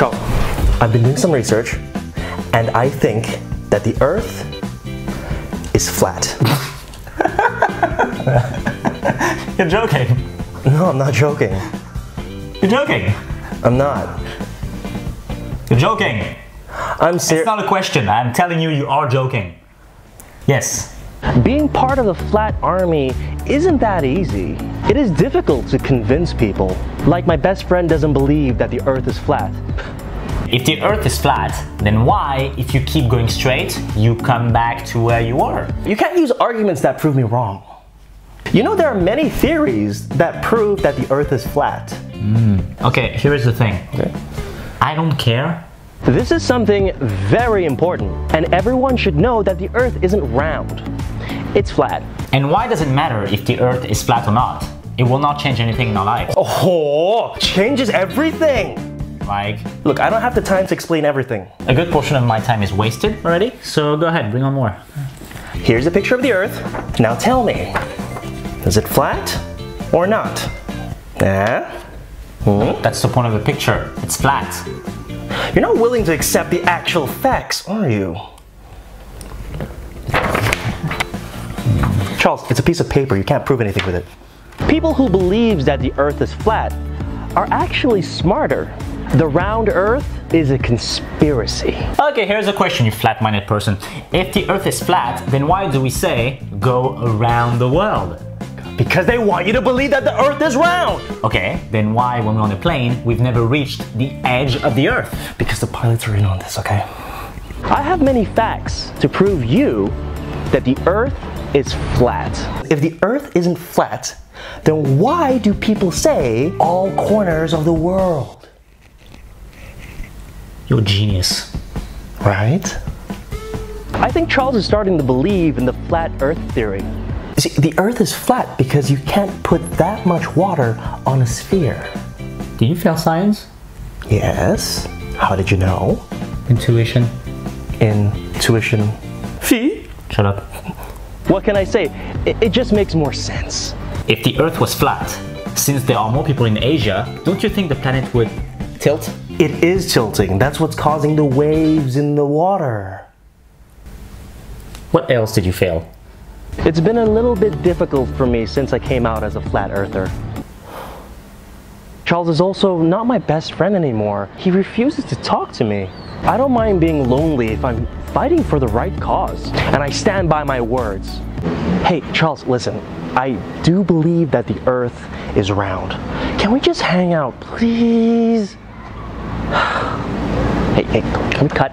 Charles, I've been doing some research, and I think that the Earth is flat. You're joking. No, I'm not joking. You're joking. I'm not. You're joking. I'm serious. It's not a question. I'm telling you, you are joking. Yes. Being part of the flat army isn't that easy. It is difficult to convince people. Like my best friend doesn't believe that the Earth is flat. If the earth is flat, then why, if you keep going straight, you come back to where you were? You can't use arguments that prove me wrong. You know, there are many theories that prove that the Earth is flat. Hmm. Okay, here is the thing. Okay. I don't care. This is something very important, and everyone should know that the Earth isn't round. It's flat. And why does it matter if the earth is flat or not? It will not change anything in our lives. Oh, changes everything! Like, Look, I don't have the time to explain everything. a good portion of my time is wasted already, so go ahead, bring on more. Here's a picture of the Earth. Now tell me, is it flat or not? Yeah? That's the point of the picture. It's flat. You're not willing to accept the actual facts, are you? Charles, it's a piece of paper. You can't prove anything with it. People who believes that the earth is flat are actually smarter. The round earth is a conspiracy. Okay, here's a question, you flat minded person. If the earth is flat, then why do we say go around the world? Because they want you to believe that the earth is round. Okay, then why, when we're on a plane, we've never reached the edge of the earth? Because the pilots are in on this, okay? I have many facts to prove you that the earth is flat. If the earth isn't flat, then why do people say all corners of the world? You're a genius. Right? I think Charles is starting to believe in the flat earth theory. You see, the earth is flat because you can't put that much water on a sphere. Did you fail science? Yes. How did you know? Intuition. Intuition. Fee? Shut up. What can I say? It, it just makes more sense. If the earth was flat, since there are more people in Asia, don't you think the planet would tilt? It is tilting. That's what's causing the waves in the water. What else did you fail? It's been a little bit difficult for me since I came out as a flat earther. Charles is also not my best friend anymore. He refuses to talk to me. I don't mind being lonely if I'm fighting for the right cause, and I stand by my words. Hey, Charles, listen. I do believe that the earth is round. Can we just hang out, please? Hey, hey, cut?